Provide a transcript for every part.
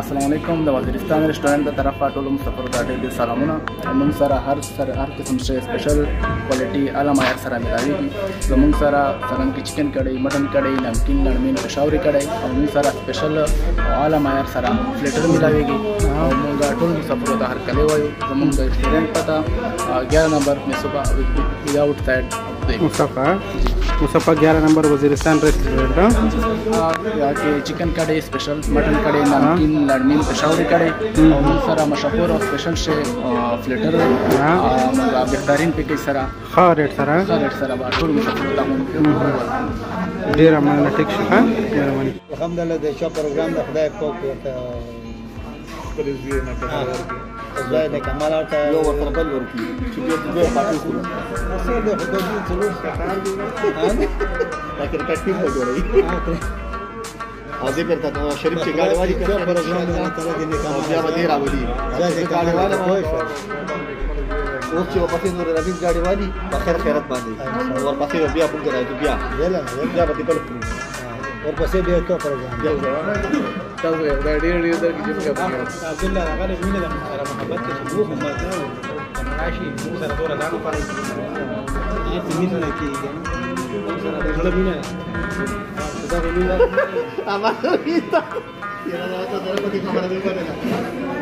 السلام علیکم د وزیرستان ریسټورانټ د طرفه ټول مسافرو ته ډېر سلامونه موږ سره هر سره هر قسم شی سپیشل کوالټي اعلی معیار سره ملاويږي زموږ سره سرنګ چکن کړي مټن کړي نمکین نرمین پشاوري کړي او موږ سره سپیشل اعلی معیار سره فلیټر ملاويږي موږ ټول مسافرو ته هر کله وایو زموږ د ریسټورانټ پتا 11 نمبر مې صبح وی آؤټ سایډ مصطفی ಮುಸಫ ಗ್ಯಾರ number Waziristan restaurant chicken karahi special mutton karahi namkeen ಲಡ್ಮಿನ್ ಪೆಶಾವರಿ ಕಡೆ ಸರ ಮಶಹೂರ್ ಸ್ಪೆಷಲ್ ಶೇ ಫ್ಲೆಟರ್ بهترین پیکیج سره ښه ریټ سره ښه ریټ سره به ټول مسافر ته مو ډیر مننه ټیک شو ډیر مننه الحمدلله د شو پروګرام د خدای پاک ورته پرېزګې نه کړو خدای د کمال ته یو ورته بل ورکی چې په دې پاتې شو اوسه د خدای دې څلور ښکار دي دا کرکټ ټیم جوړوي حاضر پر تاسو شریف چې ګاډي والی کړه پر ځان الله تعالی دې نه کوم بیا باندې راولي دا چې ګاډي والا مو شو اوس چې پاتې نور ربیب ګاډي والی په خیر خیرت باندې ور پاتې بیا موږ راځو بیا یلا یلا په دې په ور پاتې بیا ته پر ځان تاسو یو دا ډېر ډېر در کې چې موږ په عبد الله هغه مینه د محبت چې موږ هم ماته راشي موږ سره ټول لاړو پاره دې چې مینه نه کیږي سره مینه دا مینه اما ته یې دا ته درته کومه نه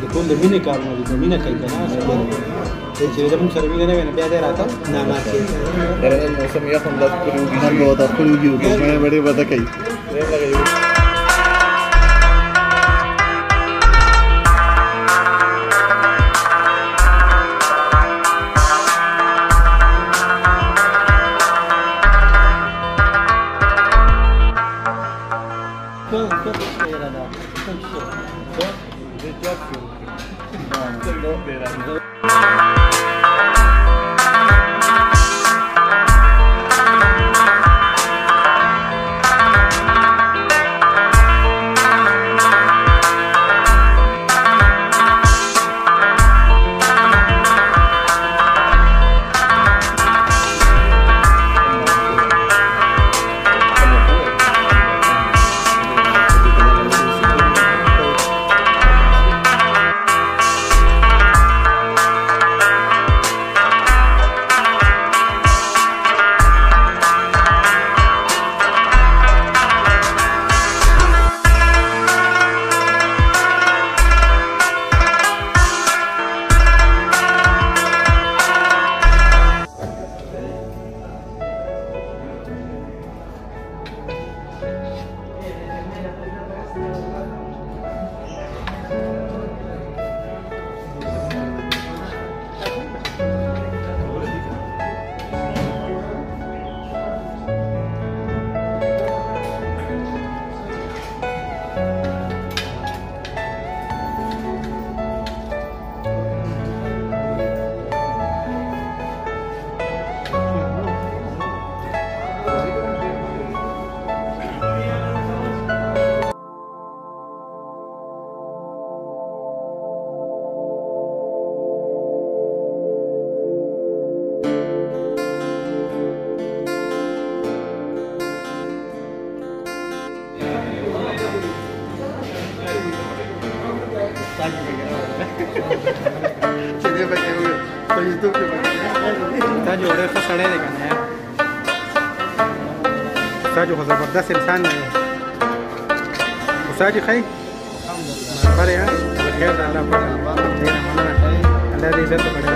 depinde mine karma dito mine kay kana sa bero Jadi kita pun sering ini kan ada ada rata nama sih. Karena musim ya kan dah kuru gitu. Kan bawa dah kuru gitu. तो मैंने बड़े बता कही Good job, you. 这个对了。lagi चलिए बचे हुए तो यूट्यूब पे बचे जोड़े तो सड़े लेकिन यार उस्ताद जो ज़बरदस्त इंसान है उस्ताद खाई पर यार बखेर डाला अल्लाह इज़्ज़त